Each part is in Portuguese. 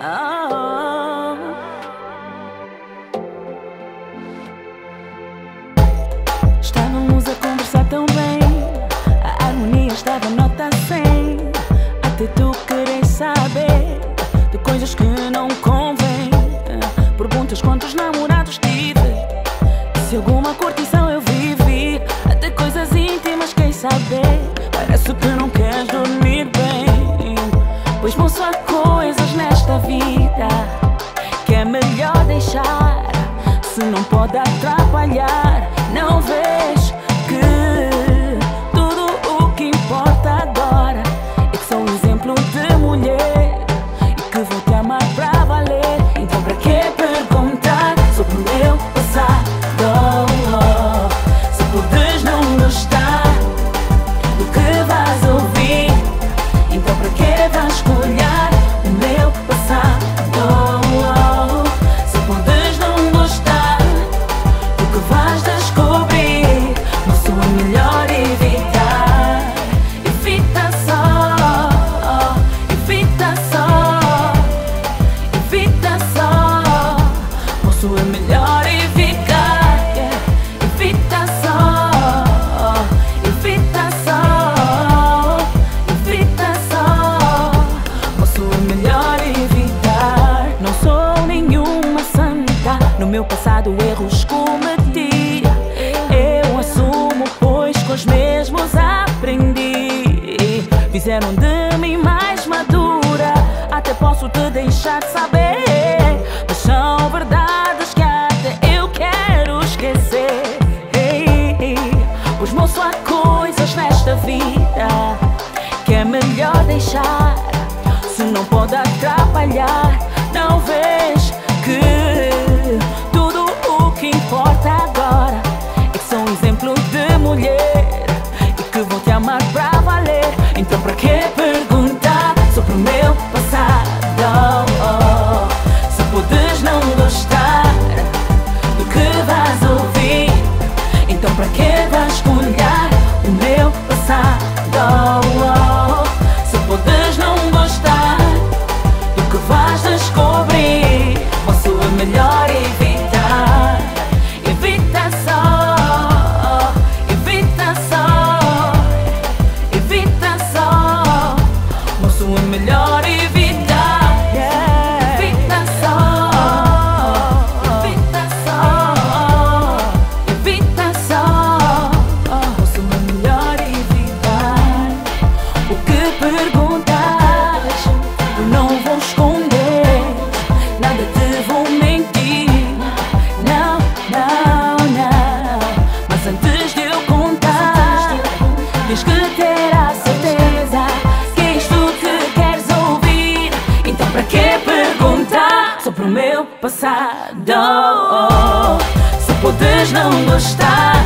Ah. Estávamos a conversar tão bem. A harmonia estava nota 100 Até tu queres saber De coisas que não convém. Perguntas quantos namorados tive. Se alguma curtição eu vivi. Até coisas íntimas quem saber Parece que não deixar, se não pode atrapalhar, não vejo. melhor evitar. E fita só, e fita só, e fita só. Posso é melhor evitar. evita E fita só, e fita só, e fita só. Posso é melhor evitar. Não sou nenhuma santa. No meu passado, erros cometi. mulher não dama mais madura. Até posso te deixar de saber. Mas são verdades que até eu quero esquecer. Ei, ei, pois moço, acorda. complicated o meu passado. Se podes não gostar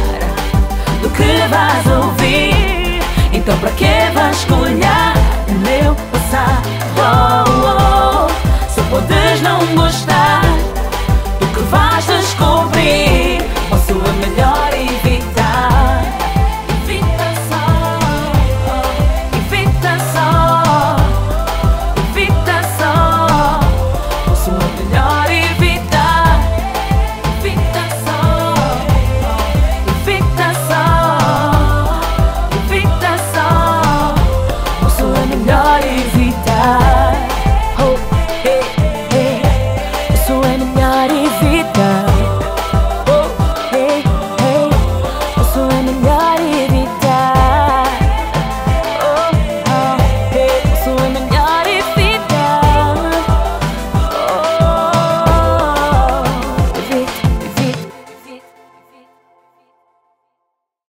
do que vais ouvir Então para que vais olhar o meu passado? started